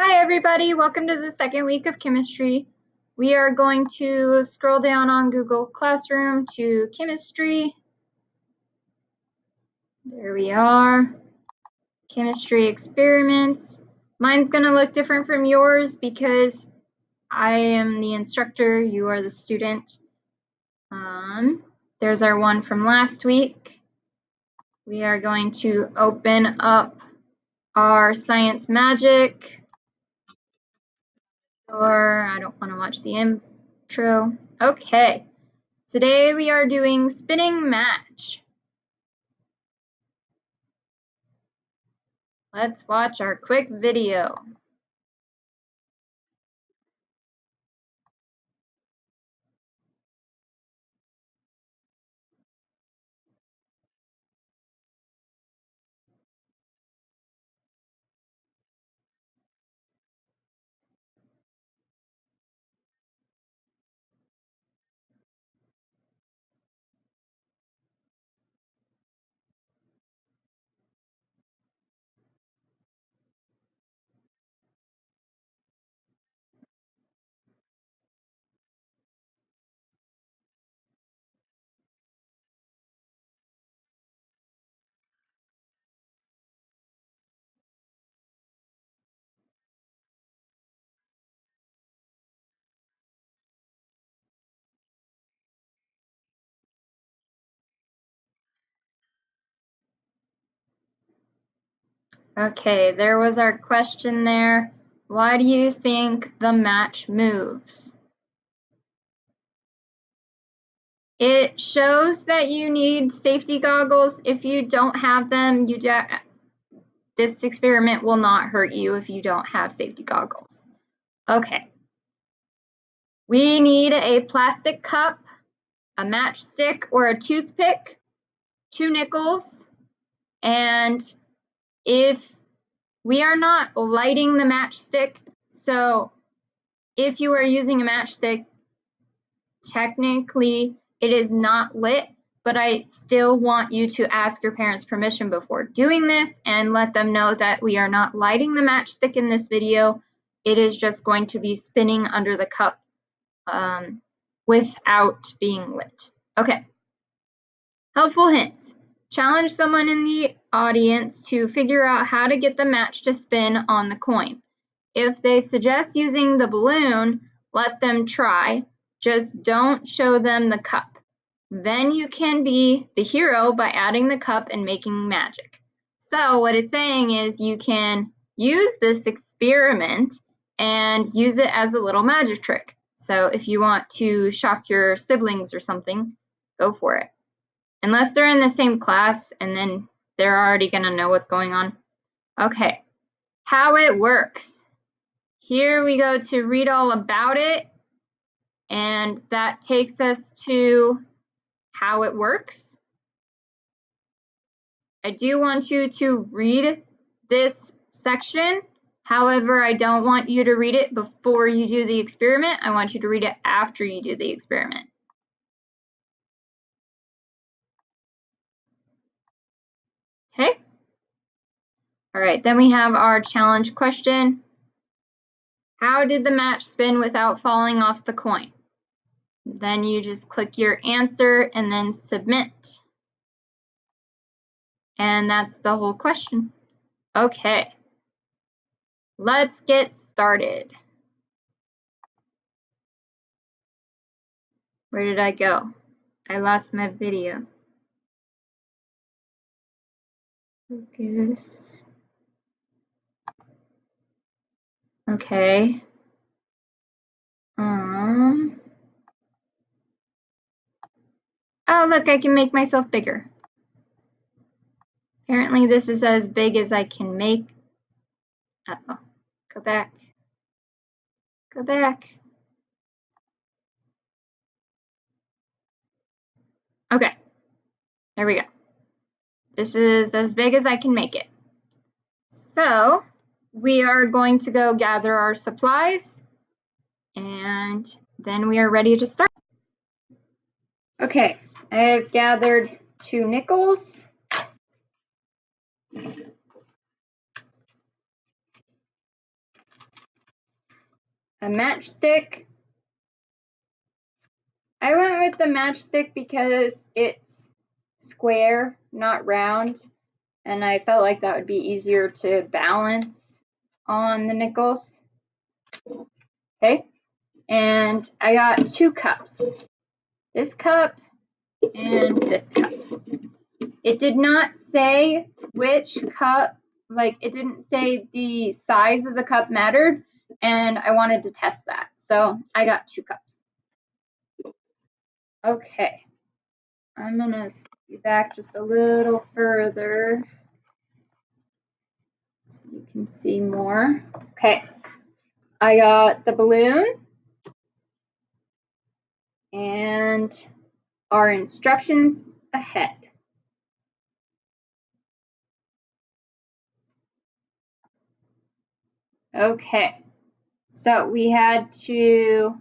Hi everybody, welcome to the second week of chemistry. We are going to scroll down on Google Classroom to chemistry. There we are. Chemistry experiments. Mine's going to look different from yours because I am the instructor, you are the student. Um, there's our one from last week. We are going to open up our Science Magic. Or I don't want to watch the intro. Okay, today we are doing spinning match. Let's watch our quick video. Okay, there was our question there. Why do you think the match moves? It shows that you need safety goggles. If you don't have them, you this experiment will not hurt you if you don't have safety goggles. Okay. We need a plastic cup, a matchstick or a toothpick, two nickels, and if we are not lighting the matchstick, so if you are using a matchstick, technically it is not lit, but I still want you to ask your parents permission before doing this and let them know that we are not lighting the matchstick in this video. It is just going to be spinning under the cup um, without being lit. Okay. Helpful hints. Challenge someone in the audience to figure out how to get the match to spin on the coin. If they suggest using the balloon, let them try. Just don't show them the cup. Then you can be the hero by adding the cup and making magic. So what it's saying is you can use this experiment and use it as a little magic trick. So if you want to shock your siblings or something, go for it unless they're in the same class and then they're already going to know what's going on. Okay, how it works. Here we go to read all about it, and that takes us to how it works. I do want you to read this section. However, I don't want you to read it before you do the experiment. I want you to read it after you do the experiment. Okay. All right, then we have our challenge question. How did the match spin without falling off the coin? Then you just click your answer and then submit. And that's the whole question. Okay, let's get started. Where did I go? I lost my video. Focus. Okay. Um. Oh, look, I can make myself bigger. Apparently this is as big as I can make. Uh oh Go back. Go back. Okay. There we go. This is as big as I can make it. So we are going to go gather our supplies and then we are ready to start. Okay, I have gathered two nickels. a matchstick. I went with the matchstick because it's square, not round, and I felt like that would be easier to balance on the nickels. Okay, and I got two cups. This cup and this cup. It did not say which cup, like it didn't say the size of the cup mattered, and I wanted to test that. So I got two cups. Okay, I'm gonna be back just a little further you can see more. Okay, I got the balloon and our instructions ahead. Okay, so we had to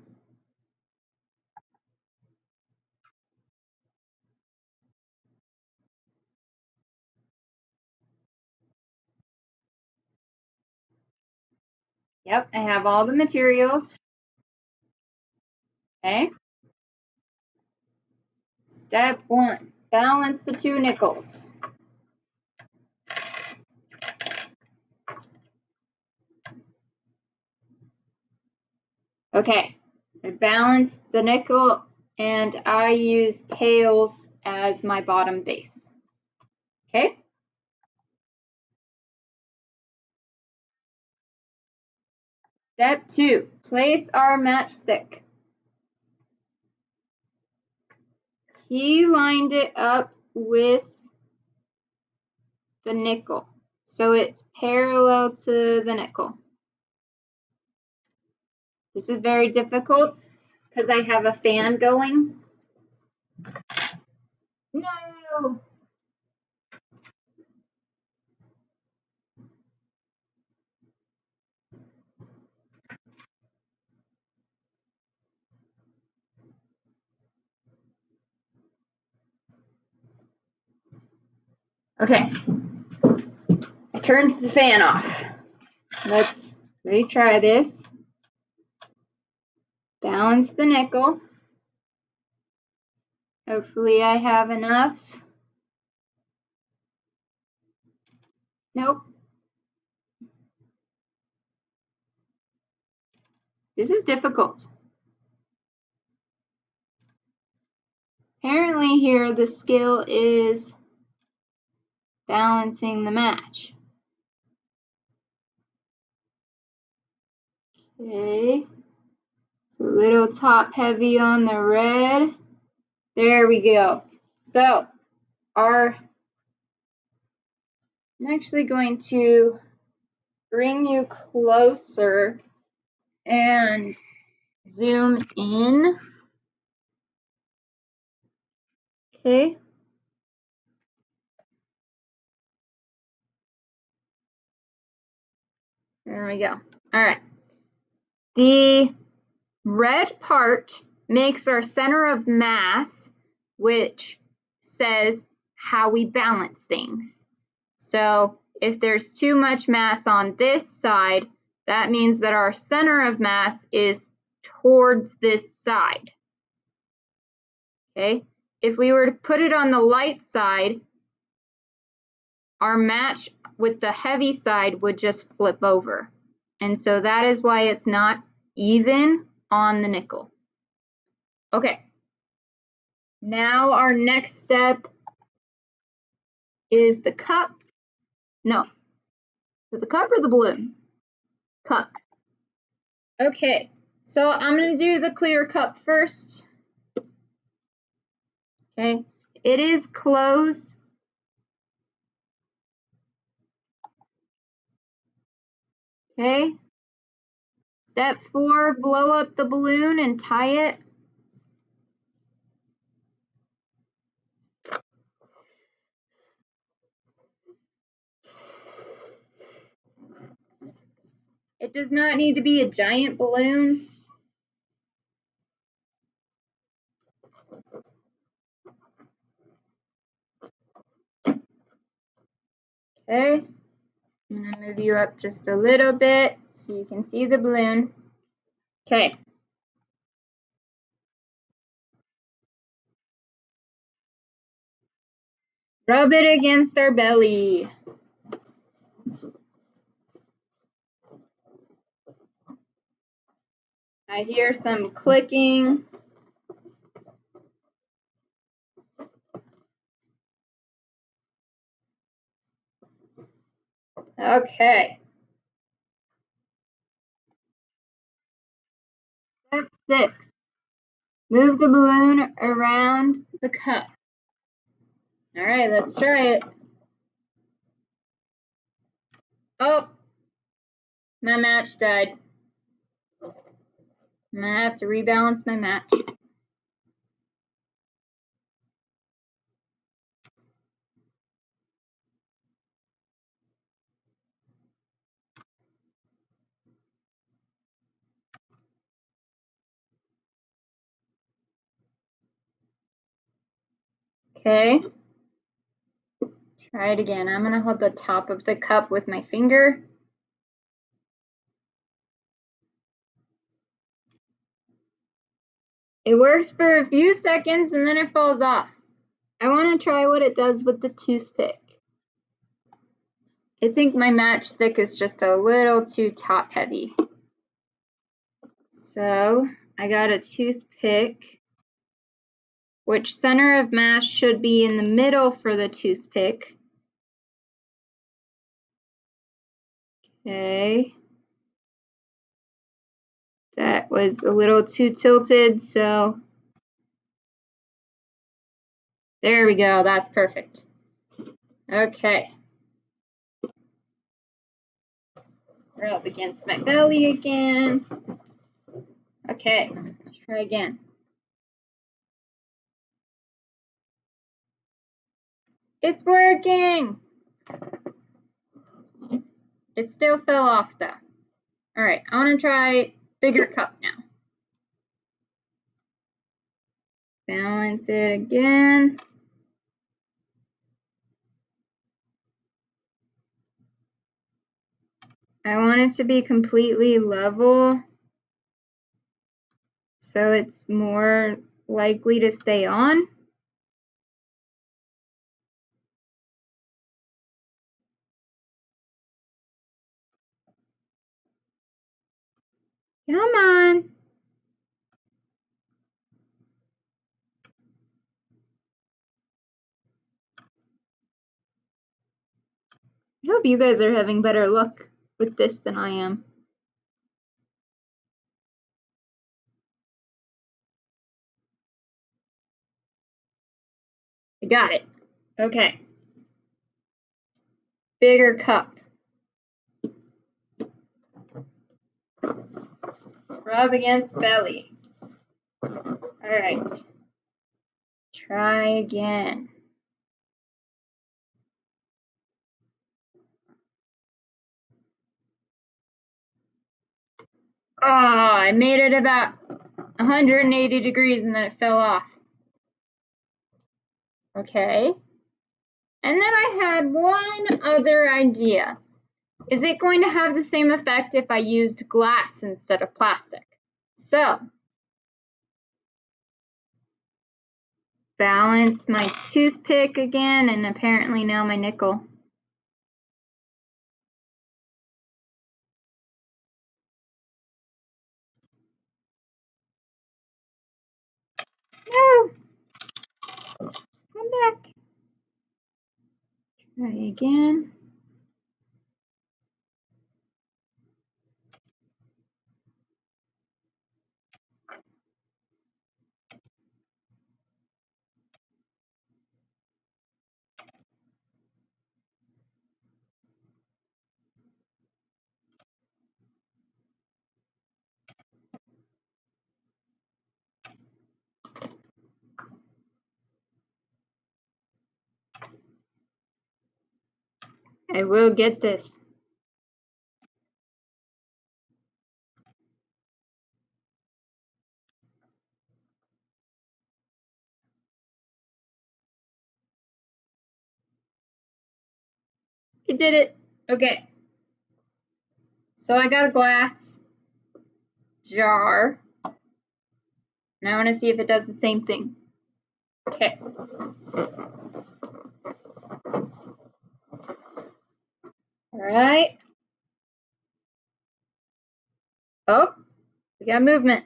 Yep, I have all the materials. Okay. Step one, balance the two nickels. Okay, I balanced the nickel and I use tails as my bottom base. Okay. Step two, place our matchstick. He lined it up with the nickel, so it's parallel to the nickel. This is very difficult because I have a fan going. No! Okay, I turned the fan off. Let's retry this. Balance the nickel. Hopefully I have enough. Nope. This is difficult. Apparently here the skill is balancing the match. Okay, it's a little top heavy on the red. There we go. So our, I'm actually going to bring you closer and zoom in. Okay. There we go. All right. The red part makes our center of mass, which says how we balance things. So if there's too much mass on this side, that means that our center of mass is towards this side. Okay, if we were to put it on the light side, our match with the heavy side would just flip over. And so that is why it's not even on the nickel. Okay. Now our next step is the cup. No. The cup or the balloon? Cup. Okay. So I'm going to do the clear cup first. Okay. It is closed Okay. Step four, blow up the balloon and tie it. It does not need to be a giant balloon. Okay. I'm going to move you up just a little bit so you can see the balloon. Okay. Rub it against our belly. I hear some clicking. Okay. Step six. Move the balloon around the cup. All right, let's try it. Oh, my match died. I'm gonna have to rebalance my match. Okay. Try it again. I'm gonna hold the top of the cup with my finger. It works for a few seconds and then it falls off. I want to try what it does with the toothpick. I think my matchstick is just a little too top heavy. So I got a toothpick, which center of mass should be in the middle for the toothpick. Okay. That was a little too tilted, so there we go, that's perfect. Okay. We're up against my belly again. Okay, let's try again. It's working! It still fell off though. All right, I want to try bigger cup now. Balance it again. I want it to be completely level so it's more likely to stay on. Come on. I hope you guys are having better luck with this than I am. I got it. Okay. Bigger cup. Rub against belly. All right. Try again. Oh, I made it about 180 degrees and then it fell off. Okay. And then I had one other idea. Is it going to have the same effect if I used glass instead of plastic? So, balance my toothpick again and apparently now my nickel. No! Come back. Try again. I will get this. You did it. Okay. So I got a glass. jar. And I want to see if it does the same thing. Okay. All right. Oh, we got movement.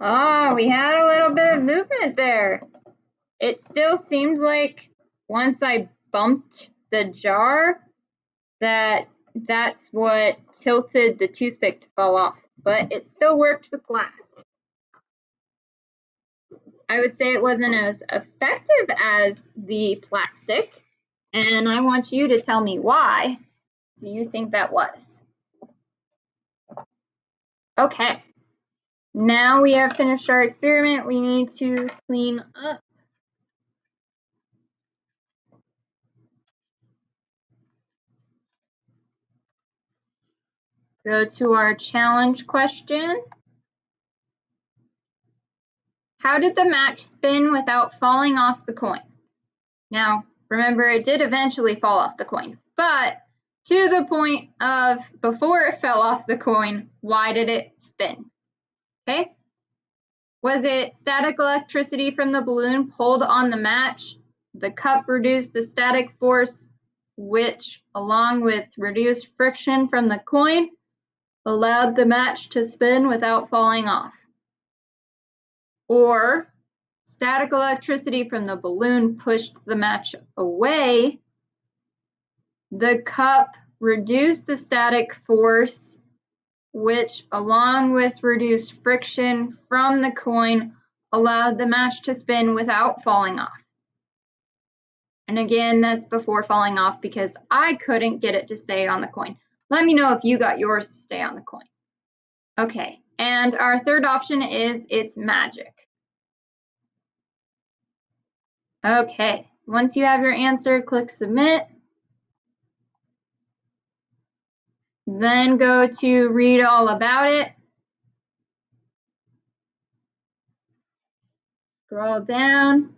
Oh, we had a little bit of movement there. It still seemed like once I bumped the jar that that's what tilted the toothpick to fall off, but it still worked with glass. I would say it wasn't oh. as effective as the plastic, and I want you to tell me why do you think that was? Okay, now we have finished our experiment, we need to clean up. Go to our challenge question. How did the match spin without falling off the coin? Now, remember it did eventually fall off the coin, but to the point of before it fell off the coin, why did it spin? Okay. Was it static electricity from the balloon pulled on the match? The cup reduced the static force, which, along with reduced friction from the coin, allowed the match to spin without falling off. Or static electricity from the balloon pushed the match away. The cup reduced the static force, which, along with reduced friction from the coin, allowed the match to spin without falling off. And again, that's before falling off because I couldn't get it to stay on the coin. Let me know if you got yours to stay on the coin. Okay, and our third option is it's magic. Okay, once you have your answer, click submit. Then go to read all about it. Scroll down.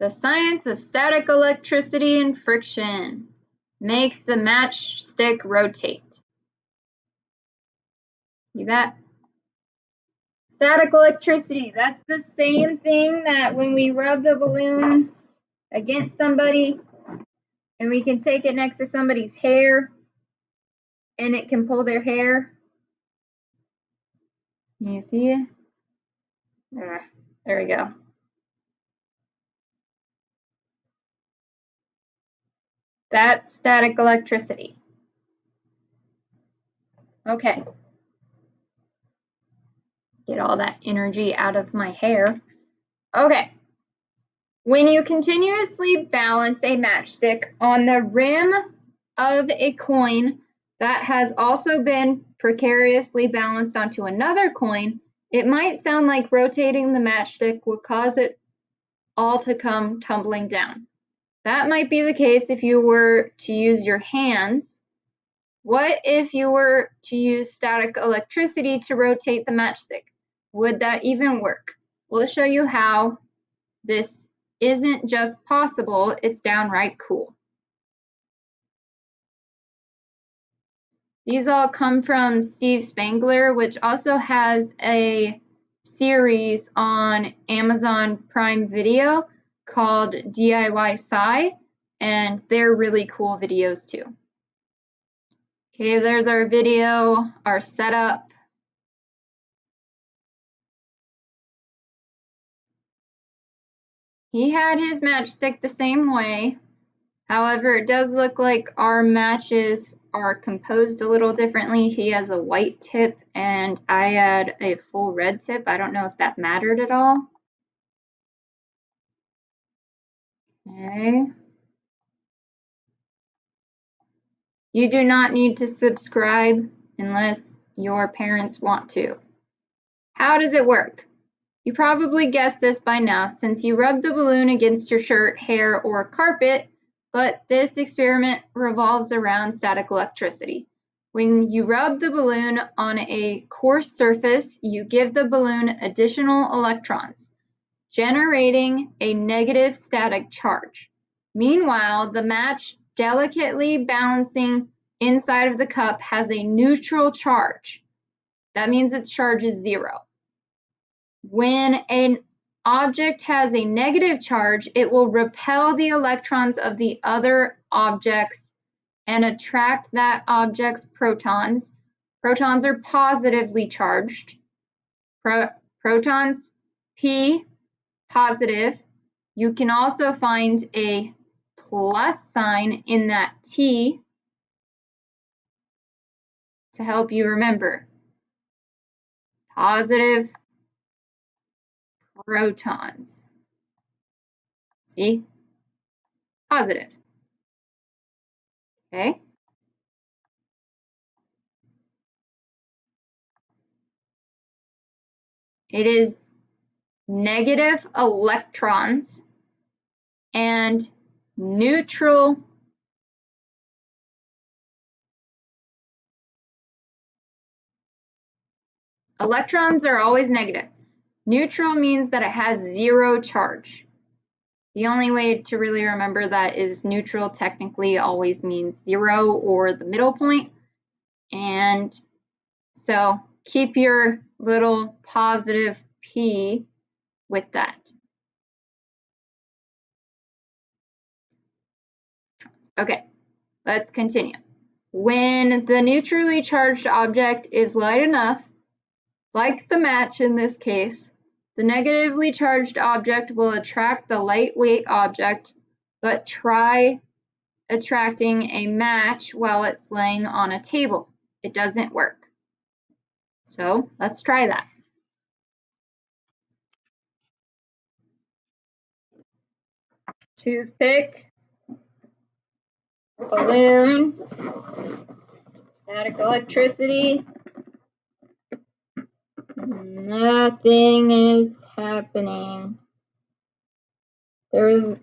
The science of static electricity and friction makes the matchstick rotate. See that? Static electricity, that's the same thing that when we rub the balloon against somebody and we can take it next to somebody's hair and it can pull their hair. You see it? Ah, there we go. That's static electricity. Okay. Get all that energy out of my hair. Okay. When you continuously balance a matchstick on the rim of a coin that has also been precariously balanced onto another coin, it might sound like rotating the matchstick would cause it all to come tumbling down. That might be the case if you were to use your hands. What if you were to use static electricity to rotate the matchstick? Would that even work? We'll show you how this isn't just possible, it's downright cool. These all come from Steve Spangler, which also has a series on Amazon Prime Video called DIY Sci, and they're really cool videos too. Okay, there's our video, our setup. He had his matchstick the same way. However, it does look like our matches are composed a little differently. He has a white tip and I had a full red tip. I don't know if that mattered at all. Okay. You do not need to subscribe unless your parents want to. How does it work? You probably guessed this by now since you rub the balloon against your shirt, hair, or carpet, but this experiment revolves around static electricity. When you rub the balloon on a coarse surface, you give the balloon additional electrons. generating a negative static charge. Meanwhile, the match delicately balancing inside of the cup has a neutral charge. That means its charge is zero. When an object has a negative charge, it will repel the electrons of the other objects and attract that object's protons. Protons are positively charged. Pro protons, P, positive. You can also find a plus sign in that T to help you remember. Positive protons. See? Positive. Okay. It is negative electrons and neutral electrons are always negative. Neutral means that it has zero charge. The only way to really remember that is neutral technically always means zero or the middle point. And so keep your little positive P with that. Okay, let's continue. When the neutrally charged object is light enough, like the match in this case, the negatively charged object will attract the lightweight object, but try attracting a match while it's laying on a table. It doesn't work. So let's try that. Toothpick, balloon, static electricity, Nothing is happening. There is,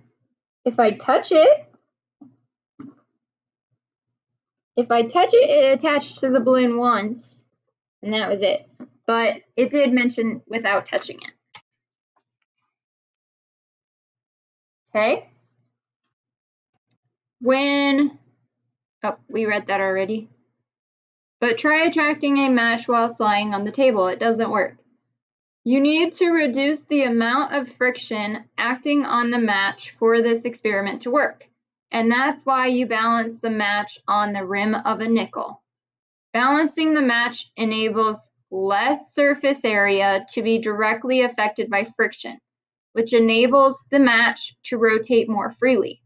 if I touch it, if I touch it, it attached to the balloon once, and that was it. But it did mention without touching it. Okay. When, oh, we read that already. But try attracting a match while lying on the table. It doesn't work. You need to reduce the amount of friction acting on the match for this experiment to work. And that's why you balance the match on the rim of a nickel. Balancing the match enables less surface area to be directly affected by friction, which enables the match to rotate more freely.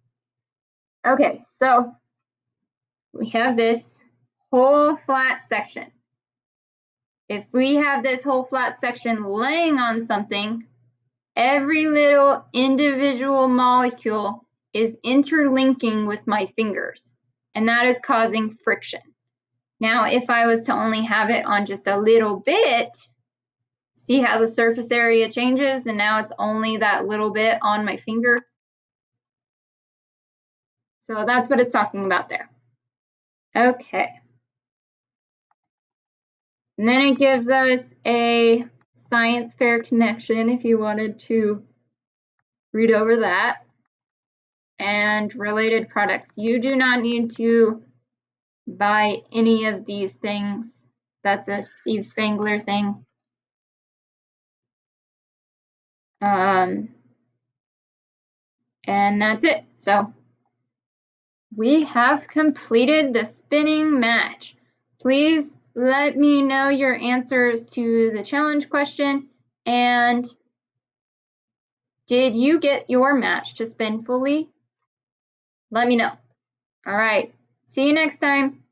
Okay, so we have this whole flat section. If we have this whole flat section laying on something, every little individual molecule is interlinking with my fingers, and that is causing friction. Now, if I was to only have it on just a little bit, see how the surface area changes, and now it's only that little bit on my finger. So that's what it's talking about there. Okay. And then it gives us a science fair connection if you wanted to read over that. And related products. You do not need to buy any of these things. That's a Steve Spangler thing. Um, and that's it. So we have completed the spinning match. Please let me know your answers to the challenge question and did you get your match to spin fully? Let me know. All right, see you next time.